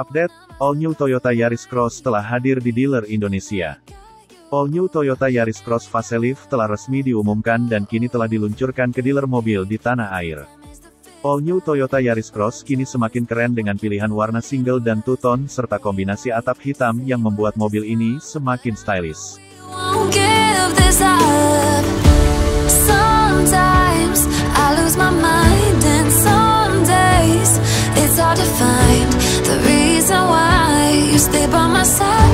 Update, All New Toyota Yaris Cross telah hadir di dealer Indonesia. All New Toyota Yaris Cross Facelift telah resmi diumumkan dan kini telah diluncurkan ke dealer mobil di tanah air. All New Toyota Yaris Cross kini semakin keren dengan pilihan warna single dan two-tone serta kombinasi atap hitam yang membuat mobil ini semakin stylish. 사랑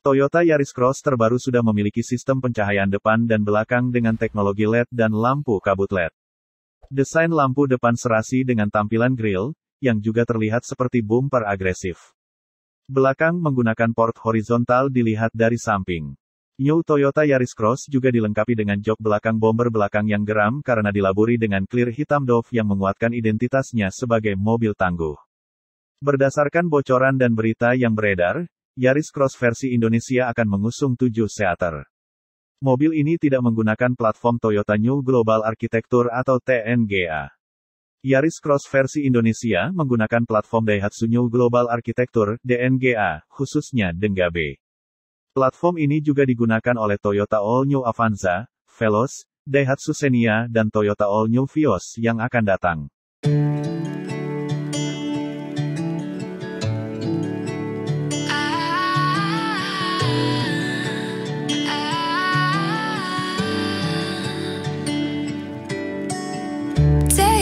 Toyota Yaris Cross terbaru sudah memiliki sistem pencahayaan depan dan belakang dengan teknologi LED dan lampu kabut LED. Desain lampu depan serasi dengan tampilan grill, yang juga terlihat seperti bumper agresif. Belakang menggunakan port horizontal dilihat dari samping. New Toyota Yaris Cross juga dilengkapi dengan jok belakang bomber belakang yang geram karena dilaburi dengan clear hitam Dove yang menguatkan identitasnya sebagai mobil tangguh. Berdasarkan bocoran dan berita yang beredar, Yaris Cross versi Indonesia akan mengusung 7 seater. Mobil ini tidak menggunakan platform Toyota New Global Architecture atau TNGA. Yaris Cross versi Indonesia menggunakan platform Daihatsu New Global Architecture DNGA, khususnya Dengga B. Platform ini juga digunakan oleh Toyota All New Avanza, Veloz, Daihatsu Xenia dan Toyota All New Vios yang akan datang.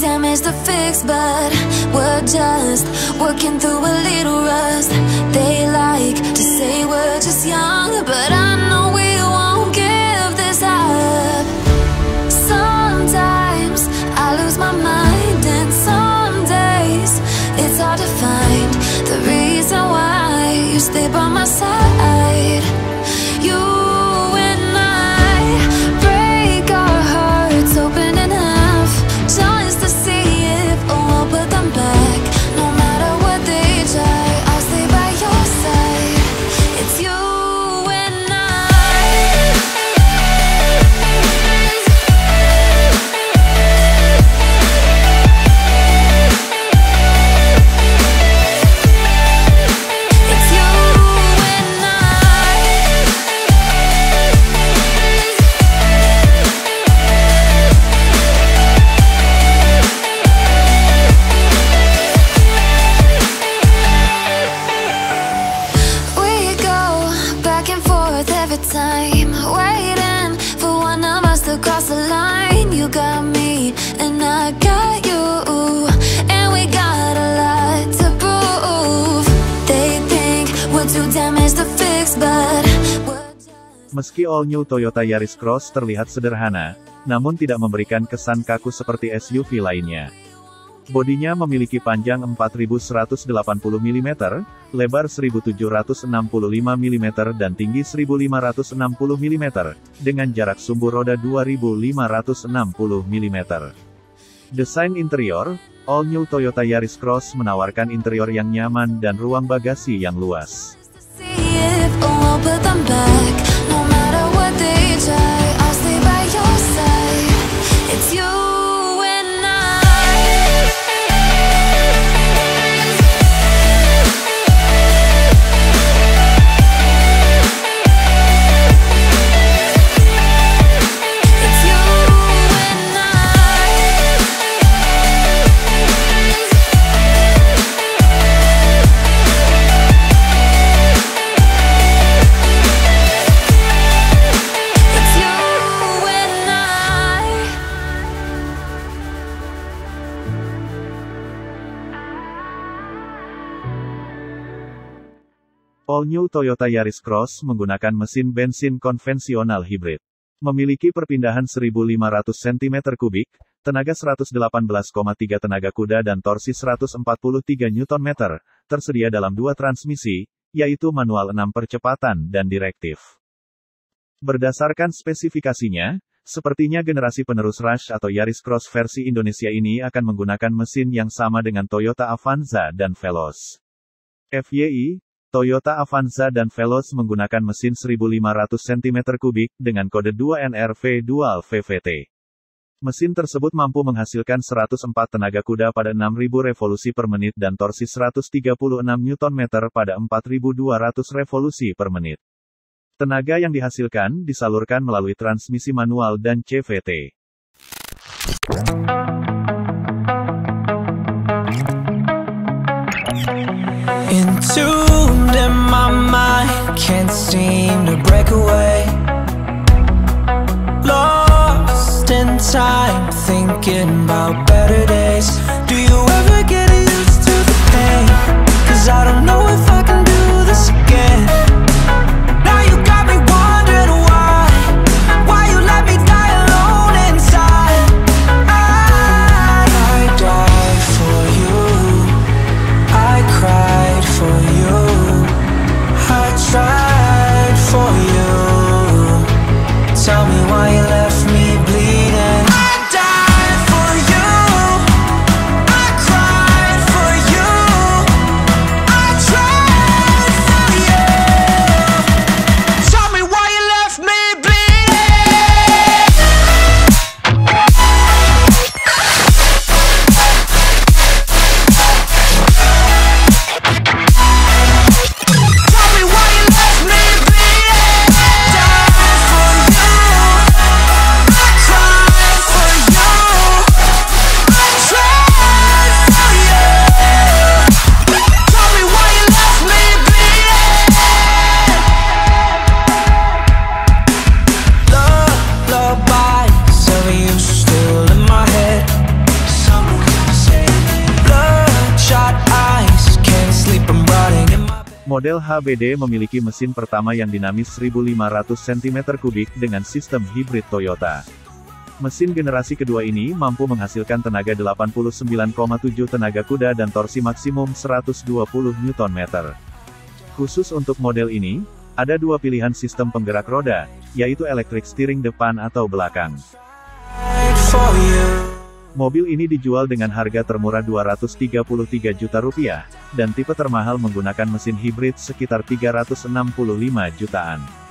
damaged to fix, but we're just working through a little rust. They like to say we're just young, but I Meski all-new Toyota Yaris Cross terlihat sederhana, namun tidak memberikan kesan kaku seperti SUV lainnya. Bodinya memiliki panjang 4180 mm, lebar 1765 mm dan tinggi 1560 mm, dengan jarak sumbu roda 2560 mm. Desain interior, all-new Toyota Yaris Cross menawarkan interior yang nyaman dan ruang bagasi yang luas. live a world with back. All New Toyota Yaris Cross menggunakan mesin bensin konvensional hibrid. Memiliki perpindahan 1500 cm3, tenaga 118,3 tenaga kuda dan torsi 143 Nm, tersedia dalam dua transmisi, yaitu manual 6 percepatan dan direktif. Berdasarkan spesifikasinya, sepertinya generasi penerus Rush atau Yaris Cross versi Indonesia ini akan menggunakan mesin yang sama dengan Toyota Avanza dan Veloz. FYI, Toyota Avanza dan Veloz menggunakan mesin 1500 cm3 dengan kode 2NRV Dual VVT. Mesin tersebut mampu menghasilkan 104 tenaga kuda pada 6000 revolusi per menit dan torsi 136 Nm pada 4200 revolusi per menit. Tenaga yang dihasilkan disalurkan melalui transmisi manual dan CVT. Can't seem to break away. Lost in time, thinking about better days. Do you ever get used to the pain? Cause I don't know if I Model HBD memiliki mesin pertama yang dinamis 1500 cm3 dengan sistem hibrid Toyota. Mesin generasi kedua ini mampu menghasilkan tenaga 89,7 tenaga kuda dan torsi maksimum 120 Nm. Khusus untuk model ini, ada dua pilihan sistem penggerak roda, yaitu elektrik steering depan atau belakang. Mobil ini dijual dengan harga termurah 233 juta rupiah, dan tipe termahal menggunakan mesin hibrid sekitar 365 jutaan.